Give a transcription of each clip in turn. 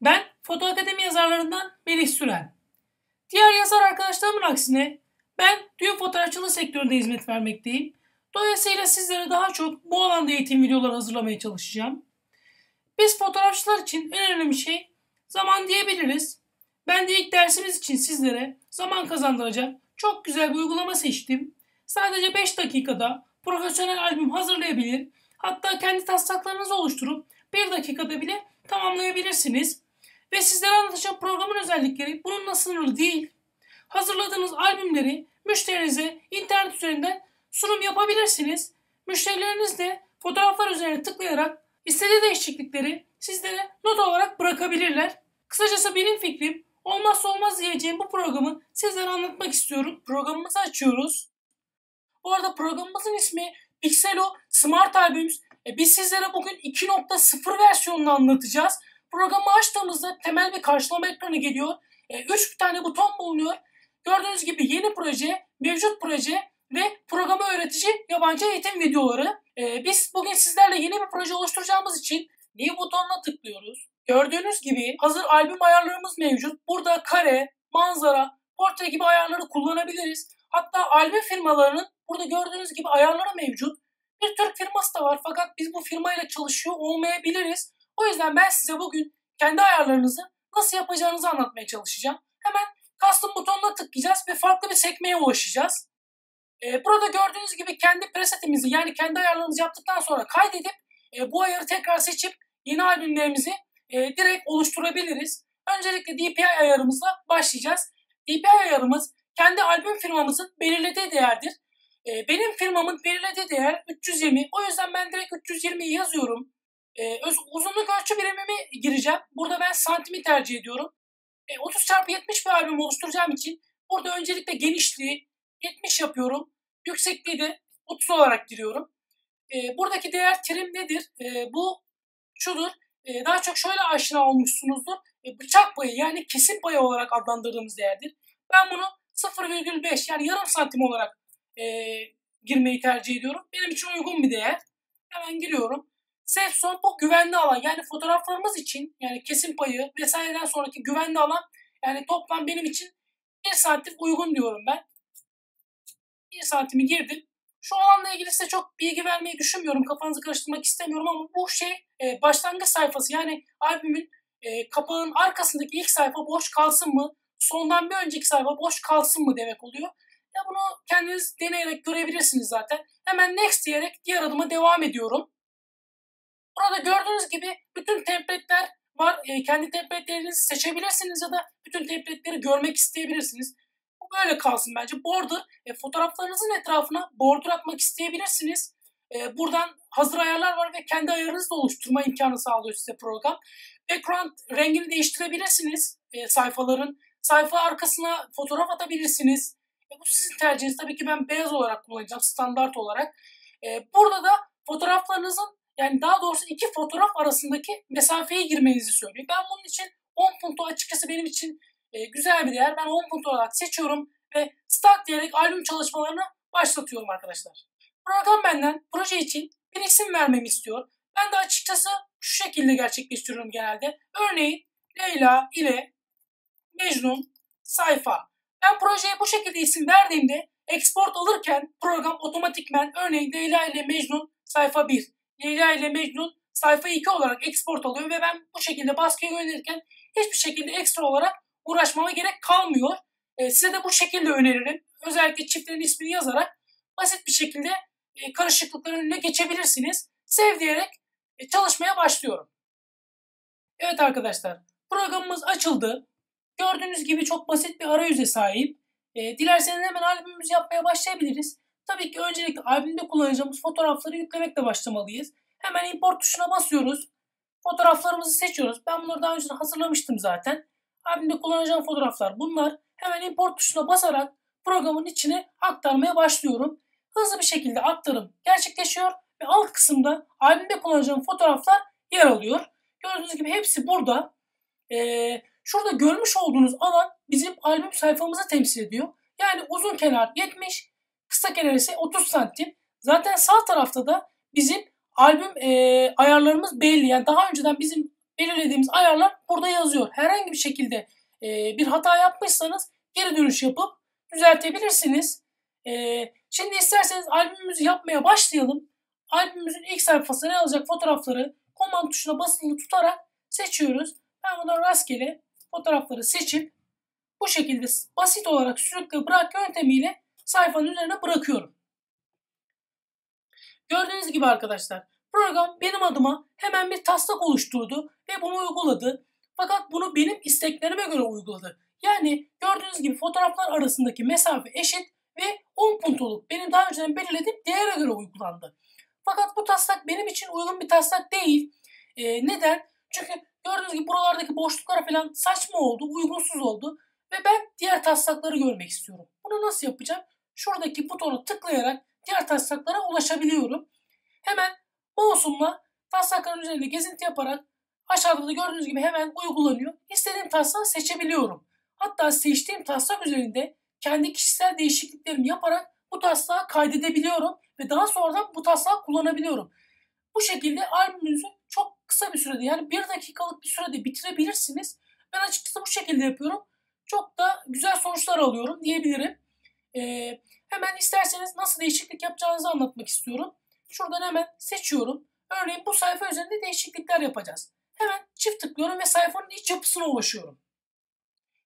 Ben Foto Akademi yazarlarından Melih Süren. Diğer yazar arkadaşlarımın aksine ben düğün fotoğrafçılığı sektöründe hizmet vermekteyim. Dolayısıyla sizlere daha çok bu alanda eğitim videoları hazırlamaya çalışacağım. Biz fotoğrafçılar için en önemli şey zaman diyebiliriz. Ben de ilk dersimiz için sizlere zaman kazandıracak çok güzel bir uygulama seçtim. Sadece 5 dakikada profesyonel albüm hazırlayabilir, hatta kendi taslaklarınızı oluşturup 1 dakikada bile tamamlayabilirsiniz. Ve sizlere anlatacağım programın özellikleri bununla sınırlı değil. Hazırladığınız albümleri müşterinize internet üzerinden sunum yapabilirsiniz. Müşterileriniz de fotoğraflar üzerine tıklayarak istediği değişiklikleri sizlere not olarak bırakabilirler. Kısacası benim fikrim olmazsa olmaz diyeceğim bu programı sizlere anlatmak istiyorum. Programımızı açıyoruz. Bu arada programımızın ismi Pixelo Smart Albums. E biz sizlere bugün 2.0 versiyonunu anlatacağız. Programı açtığımızda temel bir karşılama ekranı geliyor. 3 e, tane buton bulunuyor. Gördüğünüz gibi yeni proje, mevcut proje ve programı öğretici yabancı eğitim videoları. E, biz bugün sizlerle yeni bir proje oluşturacağımız için New butonuna tıklıyoruz. Gördüğünüz gibi hazır albüm ayarlarımız mevcut. Burada kare, manzara, portre gibi ayarları kullanabiliriz. Hatta albüm firmalarının burada gördüğünüz gibi ayarları mevcut. Bir Türk firması da var fakat biz bu firmayla çalışıyor olmayabiliriz. O yüzden ben size bugün kendi ayarlarınızı nasıl yapacağınızı anlatmaya çalışacağım. Hemen custom butonuna tıklayacağız ve farklı bir sekmeye ulaşacağız. Ee, burada gördüğünüz gibi kendi presetimizi yani kendi ayarlarımızı yaptıktan sonra kaydedip e, bu ayarı tekrar seçip yeni albümlerimizi e, direkt oluşturabiliriz. Öncelikle DPI ayarımızla başlayacağız. DPI ayarımız kendi albüm firmamızın belirlediği değerdir. E, benim firmamın belirlediği değer 320. O yüzden ben direkt 320'yi yazıyorum. E, öz, uzunluk ölçü birimimi gireceğim. Burada ben santimi tercih ediyorum. E, 30 çarpı 70 bir albüm oluşturacağım için burada öncelikle genişliği 70 yapıyorum. Yüksekliği de 30 olarak giriyorum. E, buradaki değer trim nedir? E, bu şudur. E, daha çok şöyle aşina olmuşsunuzdur. E, bıçak payı yani kesim payı olarak adlandırdığımız değerdir. Ben bunu 0,5 yani yarım santim olarak e, girmeyi tercih ediyorum. Benim için uygun bir değer. Hemen giriyorum. Safe zone bu güvenli alan. Yani fotoğraflarımız için yani kesim payı vesaireden sonraki güvenli alan yani toplam benim için 1 santim uygun diyorum ben. 1 santimi girdim. Şu alanla ilgili size çok bilgi vermeyi düşünmüyorum. Kafanızı karıştırmak istemiyorum ama bu şey e, başlangıç sayfası. Yani albümün e, kapağın arkasındaki ilk sayfa boş kalsın mı? Sondan bir önceki sayfa boş kalsın mı demek oluyor. Ya bunu kendiniz deneyerek görebilirsiniz zaten. Hemen next diyerek diğer adıma devam ediyorum. Burada gördüğünüz gibi bütün template'ler var. E, kendi template'lerinizi seçebilirsiniz ya da bütün template'leri görmek isteyebilirsiniz. Bu böyle kalsın bence. Border, e, fotoğraflarınızın etrafına border atmak isteyebilirsiniz. E, buradan hazır ayarlar var ve kendi ayarınızı da oluşturma imkanı sağlıyor size program. Background rengini değiştirebilirsiniz e, sayfaların. Sayfa arkasına fotoğraf atabilirsiniz. E, bu sizin tercihiniz. Tabii ki ben beyaz olarak kullanacağım standart olarak. E, burada da fotoğraflarınızın yani daha doğrusu iki fotoğraf arasındaki mesafeyi girmenizi söylüyor. Ben bunun için 10 punto açıkçası benim için e, güzel bir değer. Ben 10 punto olarak seçiyorum ve start diyerek albüm çalışmalarını başlatıyorum arkadaşlar. Program benden proje için bir isim vermemi istiyor. Ben de açıkçası şu şekilde gerçekleştiriyorum genelde. Örneğin Leyla ile Mecnun sayfa. Ben projeye bu şekilde isim verdiğimde export alırken program otomatikmen örneğin Leyla ile Mecnun sayfa 1, Leyla ile Mecnun sayfa 2 olarak export alıyor ve ben bu şekilde baskıya gönderirken hiçbir şekilde ekstra olarak uğraşmama gerek kalmıyor. E, size de bu şekilde öneririm. Özellikle çiftlerin ismini yazarak basit bir şekilde e, karışıklıkların önüne geçebilirsiniz. Sev diyerek e, çalışmaya başlıyorum. Evet arkadaşlar programımız açıldı. Gördüğünüz gibi çok basit bir arayüze sahip. E, dilerseniz hemen albümümüzü yapmaya başlayabiliriz. Tabii ki öncelikle albümde kullanacağımız fotoğrafları yüklemekle başlamalıyız. Hemen import tuşuna basıyoruz. Fotoğraflarımızı seçiyoruz. Ben bunları daha önce hazırlamıştım zaten. Albümde kullanacağım fotoğraflar bunlar. Hemen import tuşuna basarak programın içine aktarmaya başlıyorum. Hızlı bir şekilde aktarım gerçekleşiyor ve alt kısımda albümde kullanacağım fotoğraflar yer alıyor. Gördüğünüz gibi hepsi burada. Ee, şurada görmüş olduğunuz alan bizim albüm sayfamızı temsil ediyor. Yani uzun kenar 70, kısa kenar ise 30 santim. Zaten sağ tarafta da bizim albüm e, ayarlarımız belli. Yani daha önceden bizim belirlediğimiz ayarlar burada yazıyor. Herhangi bir şekilde e, bir hata yapmışsanız geri dönüş yapıp düzeltebilirsiniz. E, şimdi isterseniz albümümüzü yapmaya başlayalım. Albümümüzün ilk sayfasına ne alacak fotoğrafları komand tuşuna basılı tutarak seçiyoruz. Ben buradan rastgele fotoğrafları seçip bu şekilde basit olarak sürükle bırak yöntemiyle sayfanın üzerine bırakıyorum. Gördüğünüz gibi arkadaşlar program benim adıma hemen bir taslak oluşturdu ve bunu uyguladı. Fakat bunu benim isteklerime göre uyguladı. Yani gördüğünüz gibi fotoğraflar arasındaki mesafe eşit ve 10 puntoluk benim daha önceden belirlediğim değere göre uygulandı. Fakat bu taslak benim için uygun bir taslak değil. Ee, neden? Çünkü gördüğünüz gibi buralardaki boşluklara falan saçma oldu, uygunsuz oldu. Ve ben diğer taslakları görmek istiyorum. Bunu nasıl yapacağım? Şuradaki butona tıklayarak diğer taslaklara ulaşabiliyorum. Hemen mouse'umla taslakların üzerinde gezinti yaparak aşağıda da gördüğünüz gibi hemen uygulanıyor. İstediğim taslağı seçebiliyorum. Hatta seçtiğim taslak üzerinde kendi kişisel değişikliklerimi yaparak bu taslağı kaydedebiliyorum ve daha sonradan bu taslağı kullanabiliyorum. Bu şekilde albümünüzü çok kısa bir sürede yani bir dakikalık bir sürede bitirebilirsiniz. Ben açıkçası bu şekilde yapıyorum. Çok da güzel sonuçlar alıyorum diyebilirim. Ee, hemen isterseniz nasıl değişiklik yapacağınızı anlatmak istiyorum. Şuradan hemen seçiyorum. Örneğin bu sayfa üzerinde değişiklikler yapacağız. Hemen çift tıklıyorum ve sayfanın iç yapısına ulaşıyorum.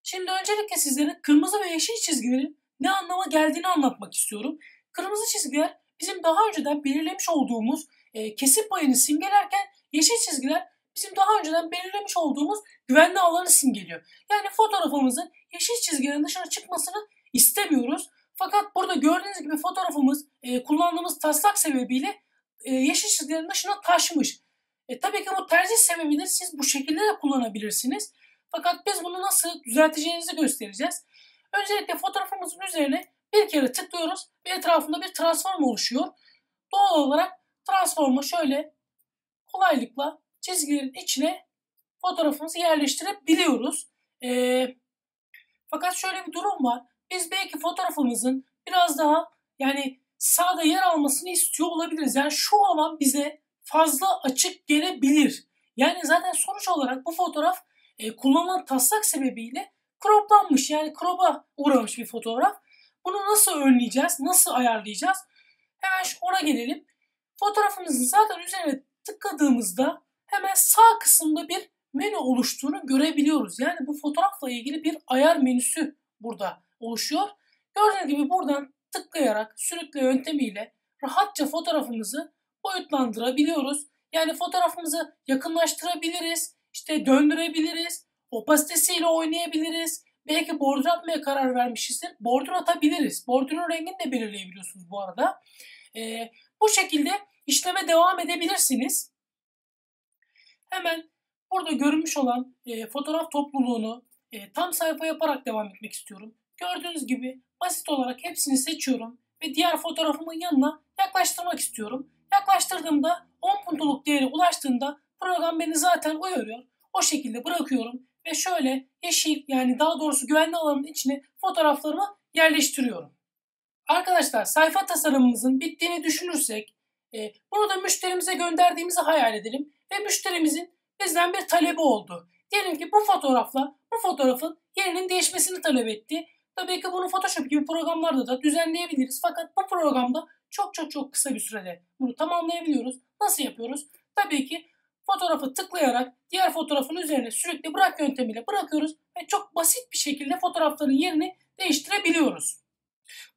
Şimdi öncelikle sizlere kırmızı ve yeşil çizgilerin ne anlama geldiğini anlatmak istiyorum. Kırmızı çizgiler bizim daha önceden belirlemiş olduğumuz e, kesim payını simgelerken yeşil çizgiler bizim daha önceden belirlemiş olduğumuz güvenli alanı simgeliyor. Yani fotoğrafımızın yeşil çizgilerin dışına çıkmasını istemiyoruz. Fakat burada gördüğünüz gibi fotoğrafımız e, kullandığımız taslak sebebiyle e, yeşil çizgilerin dışına taşmış. E, tabii ki bu tercih sebebidir. Siz bu şekilde de kullanabilirsiniz. Fakat biz bunu nasıl düzelteceğinizi göstereceğiz. Öncelikle fotoğrafımızın üzerine bir kere tıklıyoruz ve etrafında bir transform oluşuyor. Doğal olarak transformu şöyle kolaylıkla çizgilerin içine fotoğrafımızı yerleştirebiliyoruz. Ee, fakat şöyle bir durum var. Biz belki fotoğrafımızın biraz daha yani sağda yer almasını istiyor olabiliriz. Yani şu alan bize fazla açık gelebilir. Yani zaten sonuç olarak bu fotoğraf e, kullanılan taslak sebebiyle croplanmış. Yani crop'a uğramış bir fotoğraf. Bunu nasıl önleyeceğiz? Nasıl ayarlayacağız? Hemen ona gelelim. Fotoğrafımızın zaten üzerine tıkladığımızda hemen sağ kısımda bir menü oluştuğunu görebiliyoruz. Yani bu fotoğrafla ilgili bir ayar menüsü burada oluşuyor. Gördüğünüz gibi buradan tıklayarak sürükle yöntemiyle rahatça fotoğrafımızı boyutlandırabiliyoruz. Yani fotoğrafımızı yakınlaştırabiliriz, işte döndürebiliriz, opasitesiyle oynayabiliriz. Belki bordür atmaya karar vermişizdir. Bordür atabiliriz. Bordürün rengini de belirleyebiliyorsunuz bu arada. Ee, bu şekilde işleme devam edebilirsiniz. Hemen burada görünmüş olan e, fotoğraf topluluğunu e, tam sayfa yaparak devam etmek istiyorum. Gördüğünüz gibi basit olarak hepsini seçiyorum ve diğer fotoğrafımın yanına yaklaştırmak istiyorum. Yaklaştırdığımda 10 puntuluk değeri ulaştığında program beni zaten uyarıyor. O şekilde bırakıyorum ve şöyle yeşil yani daha doğrusu güvenli alanın içine fotoğraflarımı yerleştiriyorum. Arkadaşlar sayfa tasarımımızın bittiğini düşünürsek e, bunu da müşterimize gönderdiğimizi hayal edelim ve müşterimizin bizden bir talebi oldu. Diyelim ki bu fotoğrafla bu fotoğrafın yerinin değişmesini talep etti. Tabii ki bunu Photoshop gibi programlarda da düzenleyebiliriz. Fakat bu programda çok çok çok kısa bir sürede bunu tamamlayabiliyoruz. Nasıl yapıyoruz? Tabii ki fotoğrafı tıklayarak diğer fotoğrafın üzerine sürekli bırak yöntemiyle bırakıyoruz ve çok basit bir şekilde fotoğrafların yerini değiştirebiliyoruz.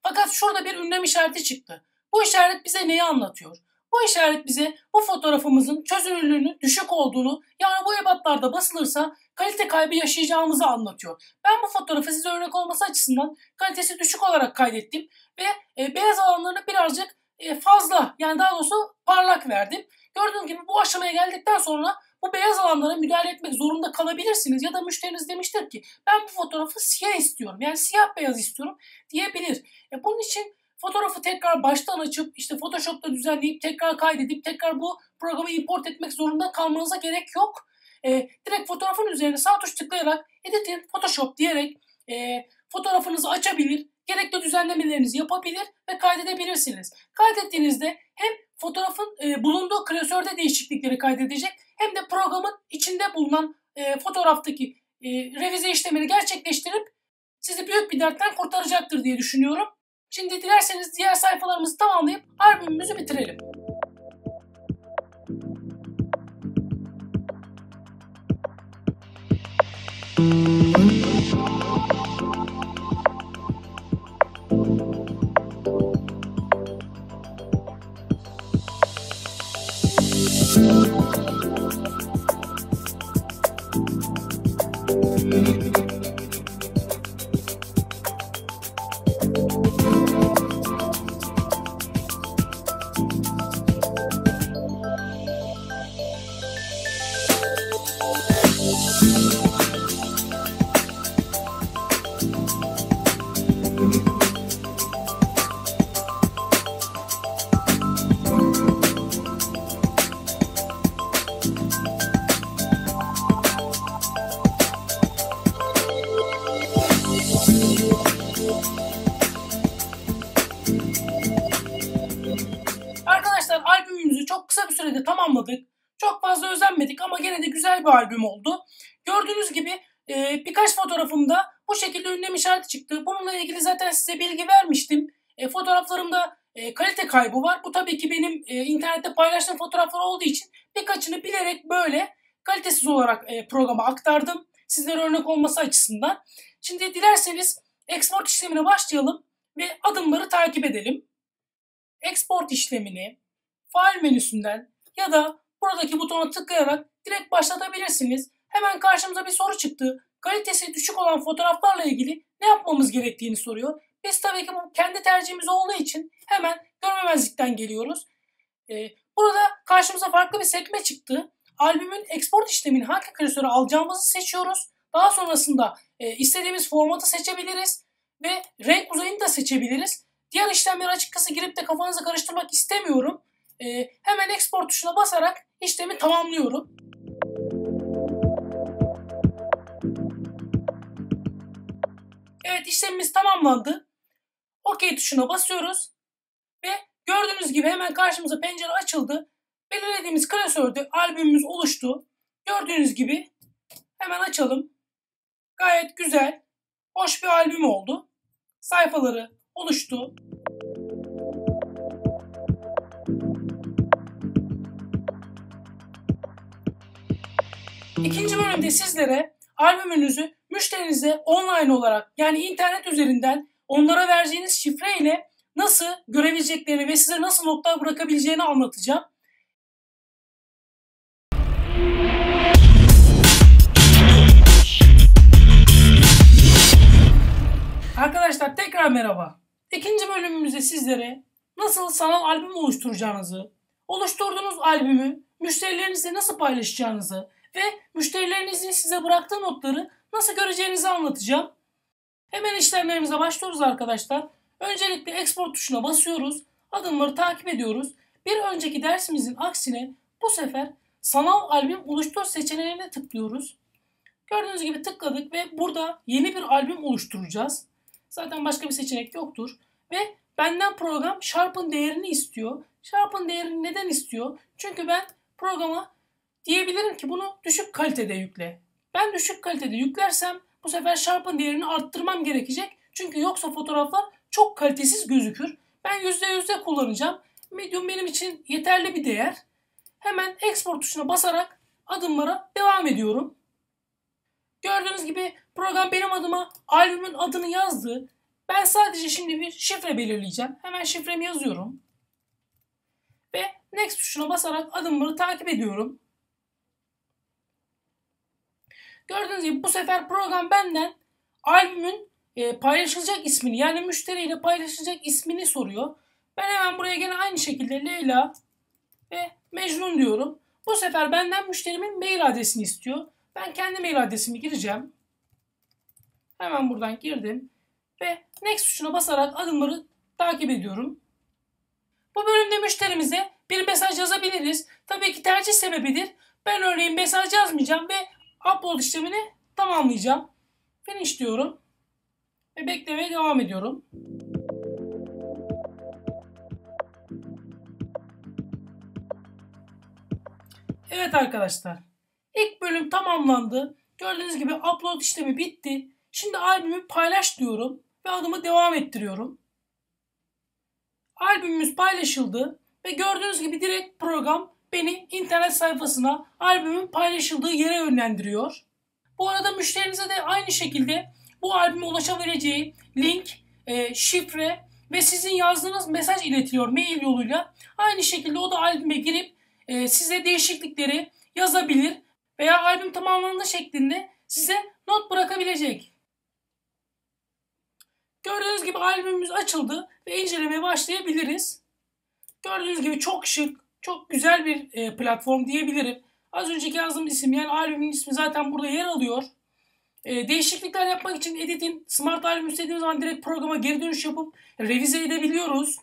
Fakat şurada bir ünlem işareti çıktı. Bu işaret bize neyi anlatıyor? Bu işaret bize bu fotoğrafımızın çözünürlüğünün düşük olduğunu yani bu ebatlarda basılırsa kalite kaybı yaşayacağımızı anlatıyor. Ben bu fotoğrafı size örnek olması açısından kalitesi düşük olarak kaydettim ve e, beyaz alanlarını birazcık e, fazla yani daha doğrusu parlak verdim. Gördüğünüz gibi bu aşamaya geldikten sonra bu beyaz alanlara müdahale etmek zorunda kalabilirsiniz. Ya da müşteriniz demiştir ki ben bu fotoğrafı siyah istiyorum. Yani siyah beyaz istiyorum diyebilir. E, bunun için fotoğrafı tekrar baştan açıp işte Photoshop'ta düzenleyip tekrar kaydedip tekrar bu programı import etmek zorunda kalmanıza gerek yok. E, direkt fotoğrafın üzerine sağ tuş tıklayarak Edit in Photoshop diyerek e, fotoğrafınızı açabilir, gerekli düzenlemelerinizi yapabilir ve kaydedebilirsiniz. Kaydettiğinizde hem fotoğrafın e, bulunduğu klasörde değişiklikleri kaydedecek hem de programın içinde bulunan e, fotoğraftaki e, revize işlemini gerçekleştirip sizi büyük bir dertten kurtaracaktır diye düşünüyorum. Şimdi dilerseniz diğer sayfalarımızı tamamlayıp albümümüzü bitirelim. Arkadaşlar e, birkaç fotoğrafımda bu şekilde ünlem işareti çıktı. Bununla ilgili zaten size bilgi vermiştim. E, fotoğraflarımda e, kalite kaybı var. Bu tabii ki benim e, internette paylaştığım fotoğraflar olduğu için birkaçını bilerek böyle kalitesiz olarak e, programa aktardım. Sizlere örnek olması açısından. Şimdi dilerseniz export işlemine başlayalım ve adımları takip edelim. Export işlemini file menüsünden ya da buradaki butona tıklayarak direkt başlatabilirsiniz. Hemen karşımıza bir soru çıktı. Kalitesi düşük olan fotoğraflarla ilgili ne yapmamız gerektiğini soruyor. Biz tabii ki bu kendi tercihimiz olduğu için hemen görmemezlikten geliyoruz. Ee, burada karşımıza farklı bir sekme çıktı. Albümün export işlemini hangi klasöre alacağımızı seçiyoruz. Daha sonrasında e, istediğimiz formatı seçebiliriz ve renk uzayını da seçebiliriz. Diğer işlemleri açıkçası girip de kafanızı karıştırmak istemiyorum. Ee, hemen export tuşuna basarak işlemi tamamlıyorum. Evet işlemimiz tamamlandı. OK tuşuna basıyoruz. Ve gördüğünüz gibi hemen karşımıza pencere açıldı. Belirlediğimiz klasörde albümümüz oluştu. Gördüğünüz gibi hemen açalım. Gayet güzel, hoş bir albüm oldu. Sayfaları oluştu. İkinci bölümde sizlere albümünüzü müşterinize online olarak yani internet üzerinden onlara vereceğiniz şifre ile nasıl görebileceklerini ve size nasıl notlar bırakabileceğini anlatacağım. Arkadaşlar tekrar merhaba. İkinci bölümümüzde sizlere nasıl sanal albüm oluşturacağınızı, oluşturduğunuz albümü müşterilerinizle nasıl paylaşacağınızı ve müşterilerinizin size bıraktığı notları nasıl göreceğinizi anlatacağım. Hemen işlemlerimize başlıyoruz arkadaşlar. Öncelikle export tuşuna basıyoruz. Adımları takip ediyoruz. Bir önceki dersimizin aksine bu sefer sanal albüm oluştur seçeneğine tıklıyoruz. Gördüğünüz gibi tıkladık ve burada yeni bir albüm oluşturacağız. Zaten başka bir seçenek yoktur. Ve benden program Sharp'ın değerini istiyor. Sharp'ın değerini neden istiyor? Çünkü ben programa diyebilirim ki bunu düşük kalitede yükle. Ben düşük kalitede yüklersem bu sefer Sharp'ın değerini arttırmam gerekecek. Çünkü yoksa fotoğraflar çok kalitesiz gözükür. Ben %100'de kullanacağım. Medium benim için yeterli bir değer. Hemen export tuşuna basarak adımlara devam ediyorum. Gördüğünüz gibi program benim adıma albümün adını yazdı. Ben sadece şimdi bir şifre belirleyeceğim. Hemen şifremi yazıyorum. Ve next tuşuna basarak adımları takip ediyorum. Gördüğünüz gibi bu sefer program benden albümün e, paylaşılacak ismini yani müşteriyle paylaşılacak ismini soruyor. Ben hemen buraya gene aynı şekilde Leyla ve Mecnun diyorum. Bu sefer benden müşterimin mail adresini istiyor. Ben kendi mail adresimi gireceğim. Hemen buradan girdim. Ve next tuşuna basarak adımları takip ediyorum. Bu bölümde müşterimize bir mesaj yazabiliriz. Tabii ki tercih sebebidir. Ben örneğin mesaj yazmayacağım ve upload işlemini tamamlayacağım. Finish diyorum. ve beklemeye devam ediyorum. Evet arkadaşlar. İlk bölüm tamamlandı. Gördüğünüz gibi upload işlemi bitti. Şimdi albümü paylaş diyorum ve adımı devam ettiriyorum. Albümümüz paylaşıldı ve gördüğünüz gibi direkt program beni internet sayfasına albümün paylaşıldığı yere yönlendiriyor. Bu arada müşterinize de aynı şekilde bu albüme ulaşabileceği link, e, şifre ve sizin yazdığınız mesaj iletiliyor mail yoluyla. Aynı şekilde o da albüme girip e, size değişiklikleri yazabilir veya albüm tamamlandı şeklinde size not bırakabilecek. Gördüğünüz gibi albümümüz açıldı ve incelemeye başlayabiliriz. Gördüğünüz gibi çok şık, çok güzel bir e, platform diyebilirim. Az önceki yazdığım isim yani albümün ismi zaten burada yer alıyor. E, değişiklikler yapmak için Edit'in Smart albüm istediğimiz zaman direkt programa geri dönüş yapıp revize edebiliyoruz.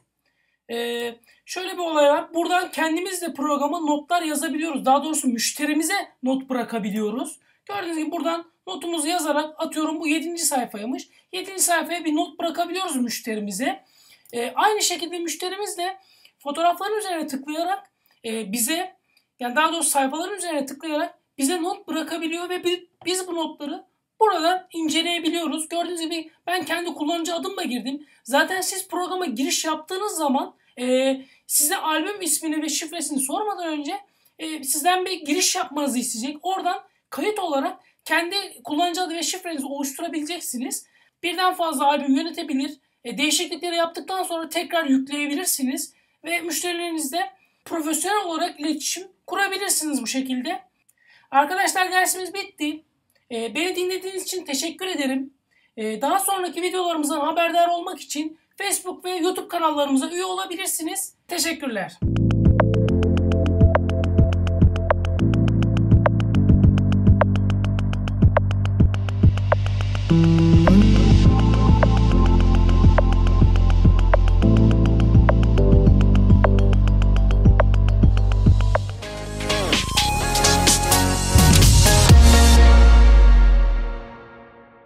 E, şöyle bir olay var. Buradan kendimiz de programa notlar yazabiliyoruz. Daha doğrusu müşterimize not bırakabiliyoruz. Gördüğünüz gibi buradan notumuzu yazarak atıyorum bu 7. sayfaymış. 7. sayfaya bir not bırakabiliyoruz müşterimize. E, aynı şekilde müşterimiz de fotoğrafların üzerine tıklayarak e, bize yani daha doğrusu sayfaların üzerine tıklayarak bize not bırakabiliyor ve biz bu notları buradan inceleyebiliyoruz. Gördüğünüz gibi ben kendi kullanıcı adımla girdim. Zaten siz programa giriş yaptığınız zaman e, size albüm ismini ve şifresini sormadan önce e, sizden bir giriş yapmanızı isteyecek. Oradan kayıt olarak kendi kullanıcı adı ve şifrenizi oluşturabileceksiniz. Birden fazla albüm yönetebilir. E, değişiklikleri yaptıktan sonra tekrar yükleyebilirsiniz ve müşterilerinizle profesyonel olarak iletişim kurabilirsiniz bu şekilde. Arkadaşlar dersimiz bitti. E, beni dinlediğiniz için teşekkür ederim. E, daha sonraki videolarımızdan haberdar olmak için Facebook ve YouTube kanallarımıza üye olabilirsiniz. Teşekkürler.